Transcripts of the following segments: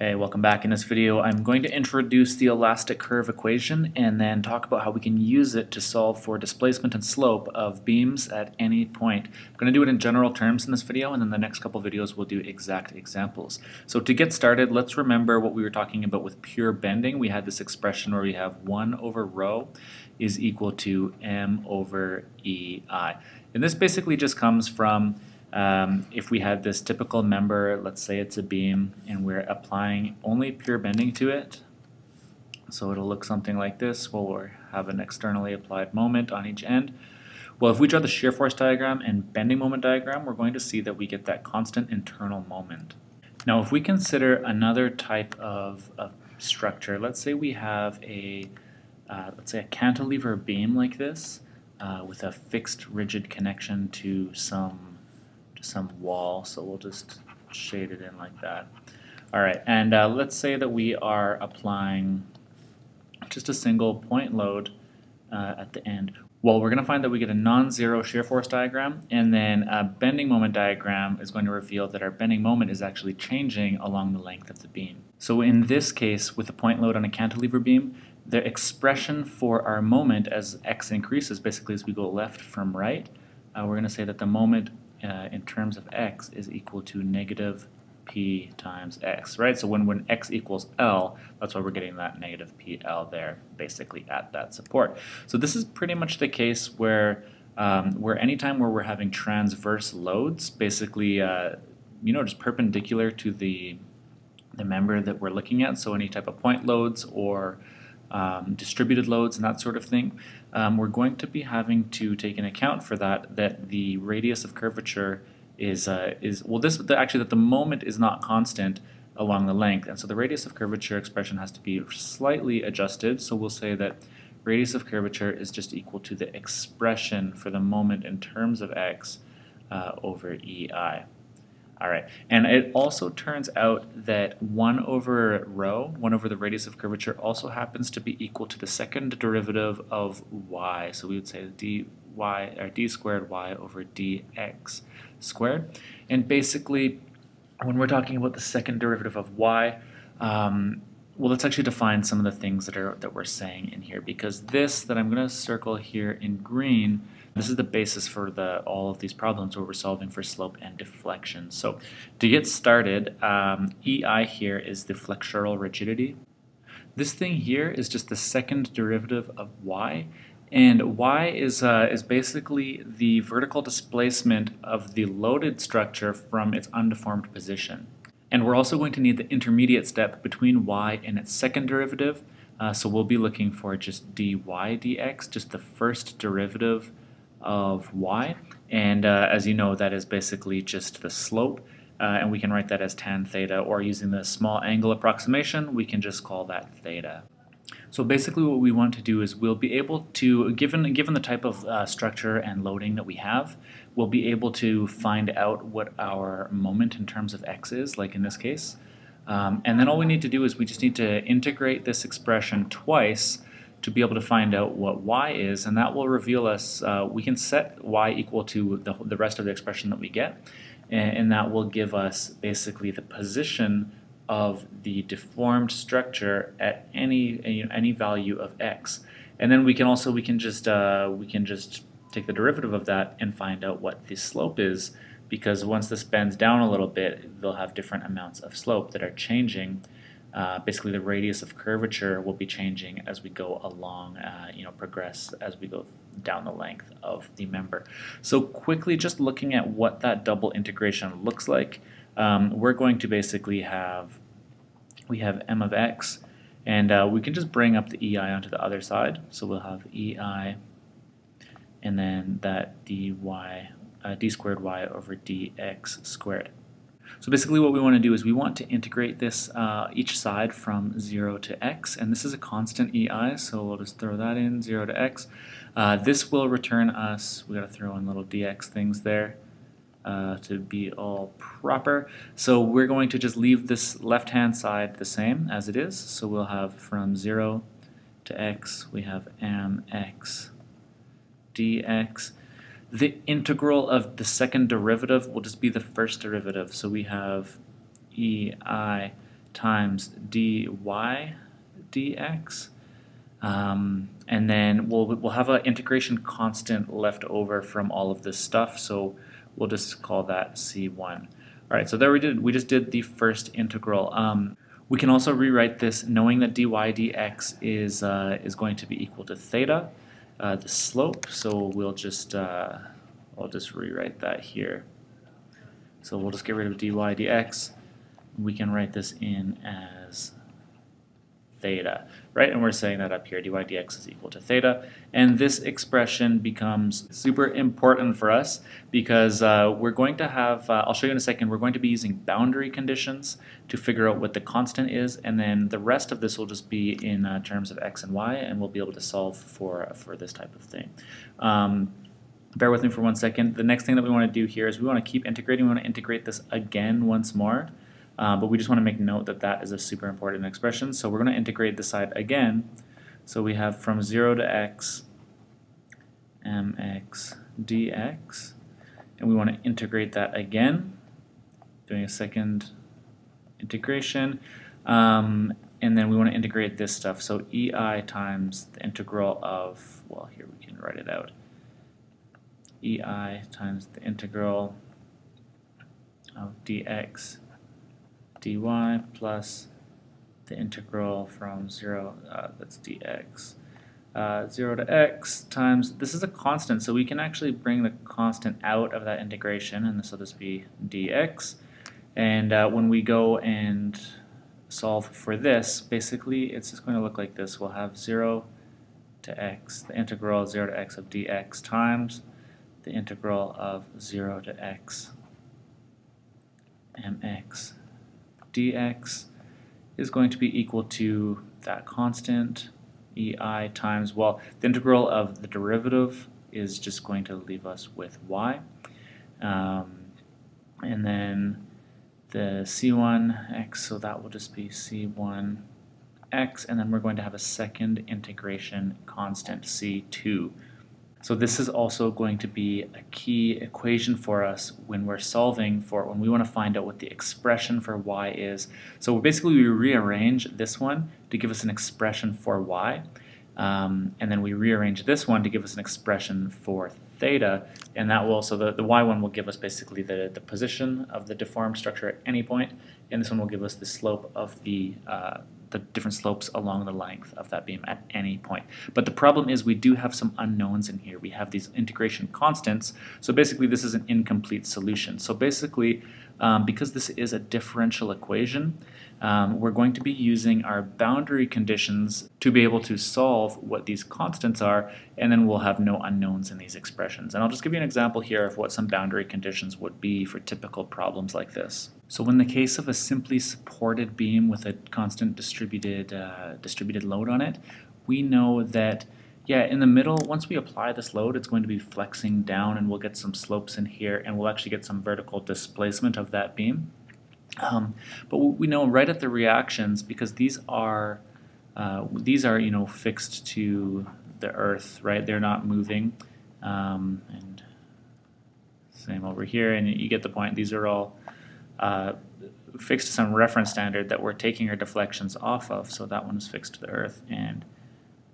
Hey, welcome back. In this video, I'm going to introduce the elastic curve equation and then talk about how we can use it to solve for displacement and slope of beams at any point. I'm going to do it in general terms in this video, and then the next couple videos we'll do exact examples. So to get started, let's remember what we were talking about with pure bending. We had this expression where we have 1 over rho is equal to m over ei. And this basically just comes from um, if we had this typical member, let's say it's a beam, and we're applying only pure bending to it, so it'll look something like this. We'll have an externally applied moment on each end. Well, if we draw the shear force diagram and bending moment diagram, we're going to see that we get that constant internal moment. Now, if we consider another type of, of structure, let's say we have a, uh, let's say a cantilever beam like this, uh, with a fixed rigid connection to some some wall. So we'll just shade it in like that. All right, and uh, let's say that we are applying just a single point load uh, at the end. Well, we're going to find that we get a non-zero shear force diagram, and then a bending moment diagram is going to reveal that our bending moment is actually changing along the length of the beam. So in this case, with a point load on a cantilever beam, the expression for our moment as x increases, basically as we go left from right, uh, we're going to say that the moment uh, in terms of x is equal to negative p times x, right? So when, when x equals L, that's why we're getting that negative PL there, basically at that support. So this is pretty much the case where, um, where anytime where we're having transverse loads, basically, uh, you know, just perpendicular to the, the member that we're looking at, so any type of point loads or um, distributed loads and that sort of thing, um, we're going to be having to take an account for that, that the radius of curvature is, uh, is well, this actually that the moment is not constant along the length, and so the radius of curvature expression has to be slightly adjusted, so we'll say that radius of curvature is just equal to the expression for the moment in terms of x uh, over EI. All right, and it also turns out that 1 over rho, 1 over the radius of curvature, also happens to be equal to the second derivative of y. So we would say dy, or d squared y over dx squared. And basically, when we're talking about the second derivative of y, um, well, let's actually define some of the things that are that we're saying in here, because this that I'm going to circle here in green this is the basis for the all of these problems where we're solving for slope and deflection. So to get started, um, EI here is the flexural rigidity. This thing here is just the second derivative of y, and y is, uh, is basically the vertical displacement of the loaded structure from its undeformed position. And we're also going to need the intermediate step between y and its second derivative, uh, so we'll be looking for just dy dx, just the first derivative of y. And uh, as you know, that is basically just the slope. Uh, and we can write that as tan theta, or using the small angle approximation, we can just call that theta. So basically what we want to do is we'll be able to, given, given the type of uh, structure and loading that we have, we'll be able to find out what our moment in terms of x is, like in this case. Um, and then all we need to do is we just need to integrate this expression twice to be able to find out what y is, and that will reveal us, uh, we can set y equal to the, the rest of the expression that we get, and, and that will give us basically the position of the deformed structure at any any value of x. And then we can also we can just uh, we can just take the derivative of that and find out what the slope is because once this bends down a little bit, they'll have different amounts of slope that are changing uh, basically the radius of curvature will be changing as we go along, uh, you know, progress as we go down the length of the member. So quickly just looking at what that double integration looks like, um, we're going to basically have, we have m of x, and uh, we can just bring up the ei onto the other side. So we'll have ei, and then that dy, uh, d squared y over dx squared. So basically what we want to do is we want to integrate this uh, each side from 0 to x, and this is a constant EI, so we'll just throw that in, 0 to x. Uh, this will return us, we got to throw in little dx things there uh, to be all proper. So we're going to just leave this left-hand side the same as it is, so we'll have from 0 to x, we have mx dx, the integral of the second derivative will just be the first derivative. So we have ei times dy dx. Um, and then we'll, we'll have an integration constant left over from all of this stuff, so we'll just call that C1. All right, so there we did. We just did the first integral. Um, we can also rewrite this knowing that dy dx is, uh, is going to be equal to theta, uh, the slope, so we'll just, uh, I'll just rewrite that here. So we'll just get rid of dy dx. We can write this in as theta, right? And we're saying that up here, dy dx is equal to theta. And this expression becomes super important for us because uh, we're going to have, uh, I'll show you in a second, we're going to be using boundary conditions to figure out what the constant is, and then the rest of this will just be in uh, terms of x and y, and we'll be able to solve for, for this type of thing. Um, bear with me for one second. The next thing that we want to do here is we want to keep integrating. We want to integrate this again once more. Uh, but we just want to make note that that is a super important expression. So we're going to integrate the side again. So we have from 0 to x mx dx. And we want to integrate that again, doing a second integration. Um, and then we want to integrate this stuff. So ei times the integral of, well, here we can write it out. ei times the integral of dx dy plus the integral from 0, uh, that's dx, uh, 0 to x times, this is a constant, so we can actually bring the constant out of that integration, and this will just be dx. And uh, when we go and solve for this, basically it's just going to look like this. We'll have 0 to x, the integral of 0 to x of dx times the integral of 0 to x mx dx is going to be equal to that constant ei times, well, the integral of the derivative is just going to leave us with y. Um, and then the c1x, so that will just be c1x, and then we're going to have a second integration constant, c2. So this is also going to be a key equation for us when we're solving for when we want to find out what the expression for y is. So basically we rearrange this one to give us an expression for y, um, and then we rearrange this one to give us an expression for theta, and that will, so the, the y one will give us basically the, the position of the deformed structure at any point, and this one will give us the slope of the uh, the different slopes along the length of that beam at any point. But the problem is we do have some unknowns in here. We have these integration constants, so basically this is an incomplete solution. So basically, um, because this is a differential equation, um, we're going to be using our boundary conditions to be able to solve what these constants are, and then we'll have no unknowns in these expressions. And I'll just give you an example here of what some boundary conditions would be for typical problems like this. So in the case of a simply supported beam with a constant distributed, uh, distributed load on it, we know that yeah, in the middle, once we apply this load, it's going to be flexing down and we'll get some slopes in here and we'll actually get some vertical displacement of that beam. Um, but we know right at the reactions, because these are, uh, these are, you know, fixed to the earth, right? They're not moving. Um, and same over here, and you get the point. These are all uh, fixed to some reference standard that we're taking our deflections off of. So that one is fixed to the earth and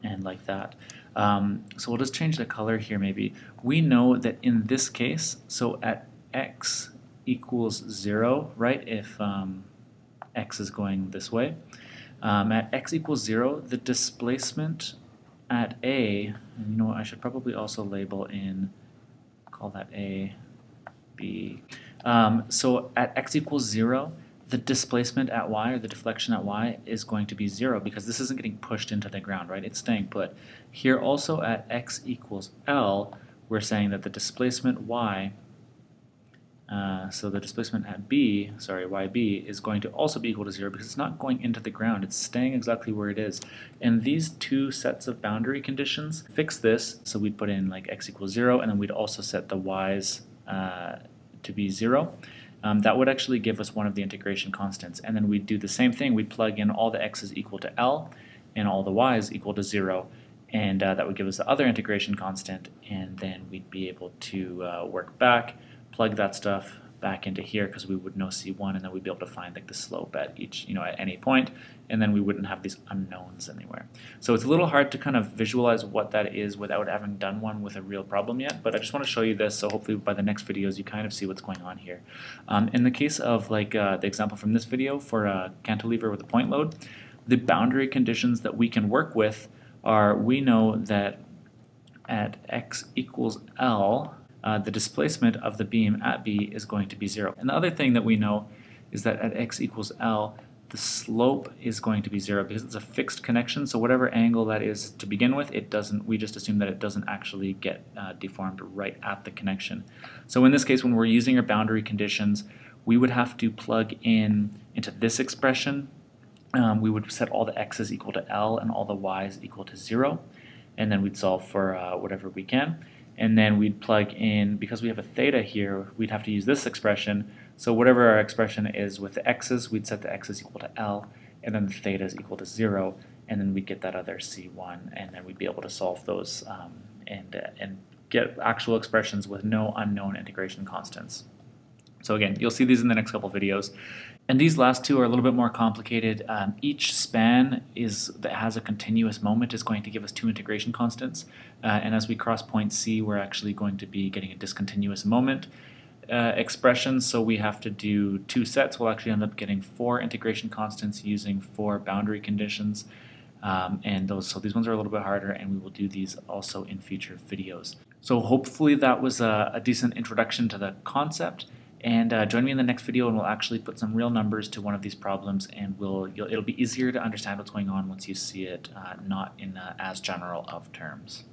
and like that. Um, so we'll just change the color here maybe. We know that in this case, so at x equals 0, right, if um, x is going this way, um, at x equals 0, the displacement at a, and you know what, I should probably also label in, call that a, b, um, so at x equals 0, the displacement at y, or the deflection at y, is going to be 0 because this isn't getting pushed into the ground, right? It's staying put. Here also at x equals L, we're saying that the displacement y, uh, so the displacement at b, sorry, yb, is going to also be equal to 0 because it's not going into the ground. It's staying exactly where it is. And these two sets of boundary conditions fix this, so we'd put in like x equals 0, and then we'd also set the y's uh, to be 0, um, that would actually give us one of the integration constants. And then we'd do the same thing. We'd plug in all the x's equal to L and all the y's equal to 0. And uh, that would give us the other integration constant. And then we'd be able to uh, work back, plug that stuff back into here because we would know C1 and then we'd be able to find like the slope at each, you know, at any point, and then we wouldn't have these unknowns anywhere. So it's a little hard to kind of visualize what that is without having done one with a real problem yet, but I just want to show you this so hopefully by the next videos you kind of see what's going on here. Um, in the case of like uh, the example from this video for a cantilever with a point load, the boundary conditions that we can work with are we know that at x equals L, uh, the displacement of the beam at B is going to be zero. And the other thing that we know is that at x equals L, the slope is going to be zero because it's a fixed connection. So whatever angle that is to begin with, it doesn't. We just assume that it doesn't actually get uh, deformed right at the connection. So in this case, when we're using our boundary conditions, we would have to plug in into this expression. Um, we would set all the x's equal to L and all the y's equal to zero, and then we'd solve for uh, whatever we can and then we'd plug in, because we have a theta here, we'd have to use this expression. So whatever our expression is with the x's, we'd set the x's equal to L, and then the theta is equal to 0, and then we'd get that other C1, and then we'd be able to solve those um, and, uh, and get actual expressions with no unknown integration constants. So again, you'll see these in the next couple videos. And these last two are a little bit more complicated. Um, each span is that has a continuous moment is going to give us two integration constants. Uh, and as we cross point C, we're actually going to be getting a discontinuous moment uh, expression. So we have to do two sets. We'll actually end up getting four integration constants using four boundary conditions. Um, and those so these ones are a little bit harder and we will do these also in future videos. So hopefully that was a, a decent introduction to the concept. And uh, join me in the next video and we'll actually put some real numbers to one of these problems and we'll, it'll be easier to understand what's going on once you see it uh, not in uh, as general of terms.